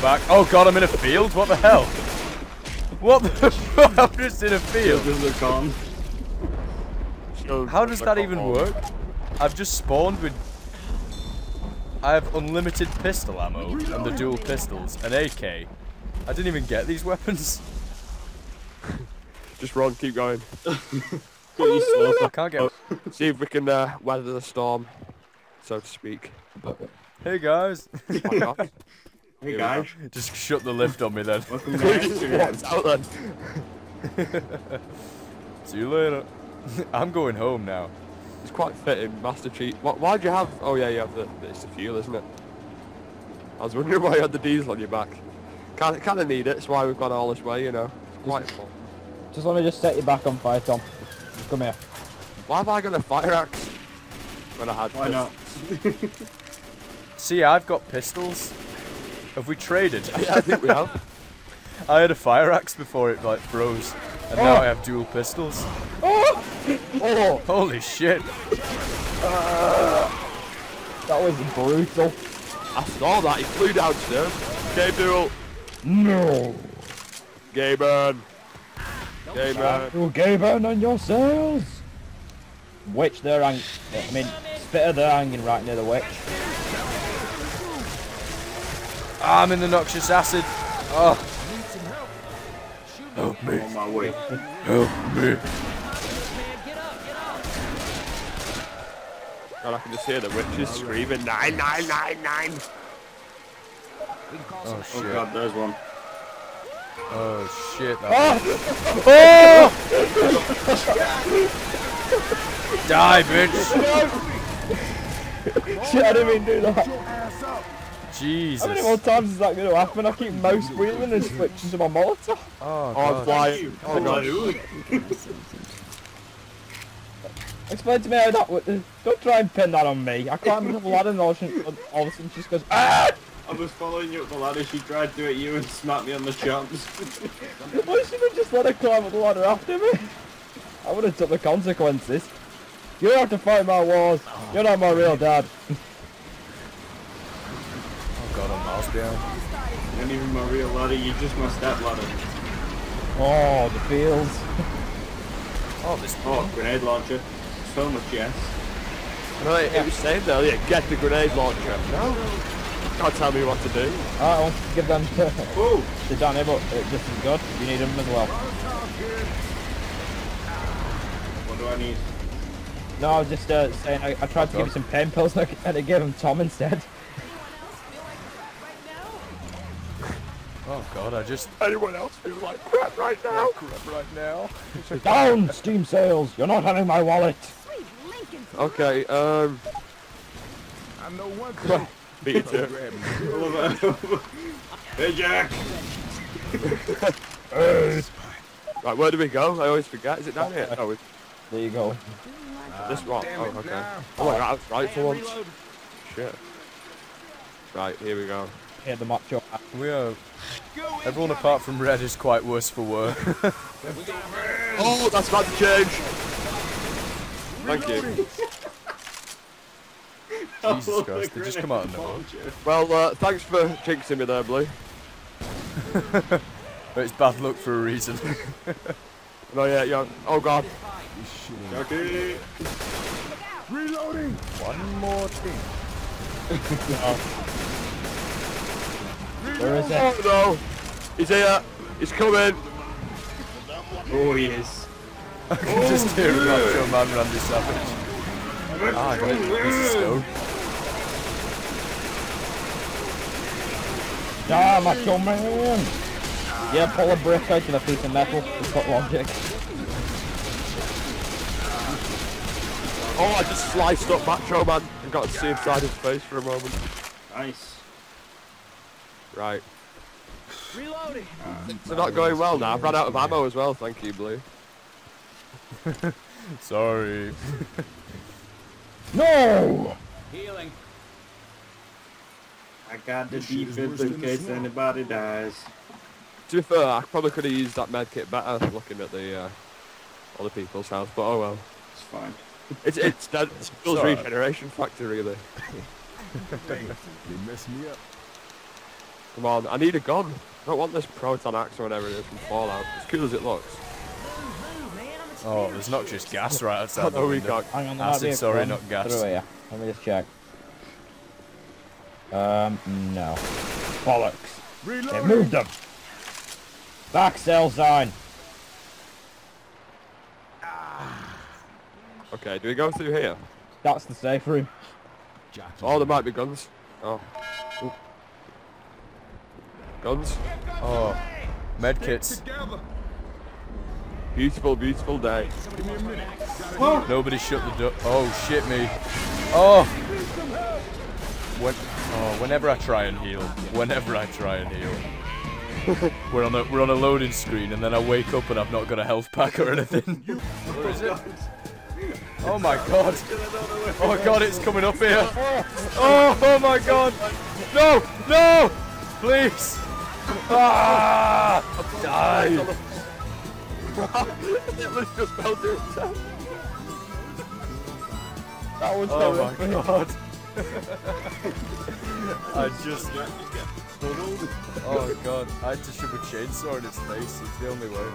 back. Oh god, I'm in a field. What the hell? What the fuck? I'm just in a field. Because they're gone. So, How does that oh, even oh. work? I've just spawned with. I have unlimited pistol ammo and the dual pistols, an AK. I didn't even get these weapons. Just run, keep going. I can't get. See if we can uh, weather the storm, so to speak. Hey guys, Oh my God. Hey we guys, just shut the lift on me then. welcome back What's out then? See you later. I'm going home now. It's quite fitting, Master Chief. What, why'd you have... Oh yeah, you have the... It's the fuel, isn't it? I was wondering why you had the diesel on your back. Kind of, kind of need it, that's why we've gone all this way, you know. It's quite fun. Just let me just set you back on fire, Tom. Just come here. Why have I got a fire axe? When I had Why not? See, I've got pistols. Have we traded? Yeah, I think we have. I had a fire axe before it like froze, and now oh. I have dual pistols. Oh! oh. Holy shit! Uh, that was brutal. I saw that, he flew downstairs. Game duel. No. Game burn. Game burn. You gave out on your sails. Witch, they're hang. I mean, spitter, they're hanging right near the witch. Ah, I'm in the noxious acid. Oh. Help me! On my way. Help me! God, I can just hear the witches screaming, nine, nine, nine, nine. Oh Oh shit! god, there's one. Oh shit! that- Oh! Die, bitch! Shit, I didn't mean do that. How many more times is that going to happen? I keep mouse wheeling and switching to my Molotov. Oh Oh, I'm god! flying. Oh, God. Explain to me how that would. Don't try and pin that on me. I climbed up the ladder and all, all of a sudden she just goes, ah! I was following you up the ladder, she tried to do it you and smacked me on the chops. Why should have just let her climb up the ladder after me? I would have took the consequences. You don't have to fight my wars. You're not my real dad. Oh god, I'm miles behind. You're not even my real ladder, you're just my step ladder. Oh, the fields. Oh, this. Oh, grenade launcher. So much yes. Right, it was saying Yeah, get the grenade launcher. No. Can't tell me what to do. Alright, I want to give them to, Oh! to Danny, but it just is good. You need them as well. What do I need? No, I was just uh, saying I, I tried to give you some pain pills and I, and I gave him Tom instead. Oh god, I just. Anyone else feels like crap right now? Crap right now. Down, steam sales! You're not having my wallet! Okay, um, I know one thing. beat you to it. Hey Jack! Right, where do we go? I always forget. Is it down here? Oh, it's There you go. this one. Oh, okay. now. Oh my god, I right for once. Shit. Right, here we go. Here, the macho. We are. Everyone apart from Red is quite worse for wear. Oh, that's about to change. Thank you. Jesus Christ, they just come out of nowhere. Well, uh, thanks for jinxing me there, Blue. But it's bad luck for a reason. No, yeah, yeah. Oh god. Jackie! Reloading. One more thing. Where is it? Oh no. He's here. He's coming. Oh yes. I can just hear him like Macho Man Randy Savage. Ah, I got it. Piece of stone. Ah, macho man! Yeah, pull a brick out of a piece of metal. It's got logic. Oh, I just sliced up Macho Man and got to see inside his face for a moment. Nice. Right. Reloading. It's not going well now. I've run out of ammo as well. Thank you, Blue. Sorry. No! Healing. I got the This shit defense in than the case anybody dies. To be fair, I probably could have used that medkit better looking at the uh, other people's house, but oh well. It's fine. It's it's that skills alright. regeneration factor really. They messed me up. Come on, I need a gun. I don't want this proton axe or whatever it is from Fallout. As cool as it looks. Oh, there's not just gas right outside the Oh, we window. got. Hang on, there might be Acid, a sorry, not gas. Through here. Let me just check. Um, no. Bollocks. They Reloading. moved them. Back cell sign. Okay, do we go through here? That's the safe room. Oh, there might be guns. Oh. Ooh. Guns. Oh, medkits. Beautiful, beautiful day. Give me a minute. Nobody shut the door. Oh shit me. Oh. When, oh, whenever I try and heal, whenever I try and heal, we're on a we're on a loading screen, and then I wake up and I've not got a health pack or anything. Where is it? Oh my god! Oh my god, it's coming up here! Oh, oh my god! No! No! Please! Ah! Die! it was just fell to. That was Oh my god! I just. Oh god! I had to shove a chainsaw in its face. It's the only way.